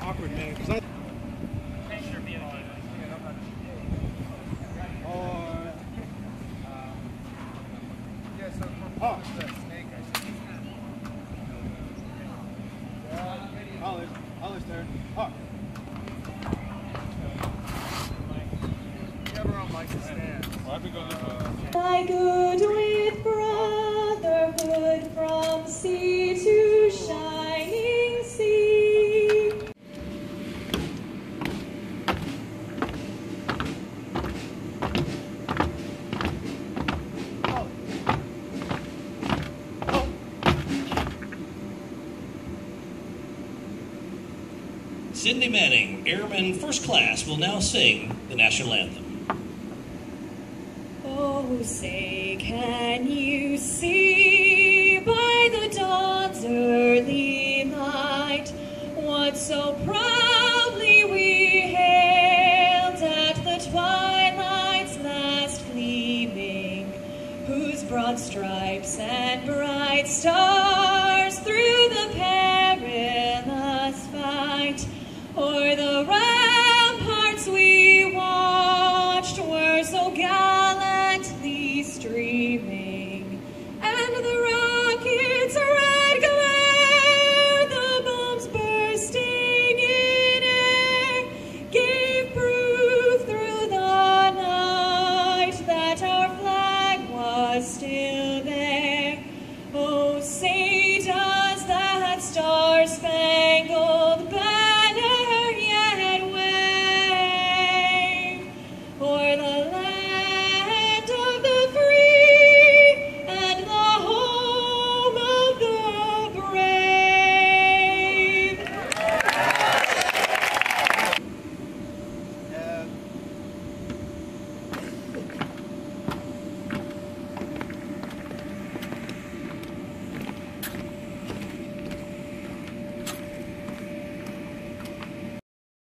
awkward, man. Cause I. Or, Yeah, so from Oh. the snake, I think. Hollis, Hollis there. Oh, You on Mike's stand? well, I've going this way. My good Cindy Manning, Airman First Class, will now sing the national anthem. Oh, say, can you see by the dawn's early light what so proudly we hailed at the twilight's last gleaming, whose broad stripes and bright stars through the the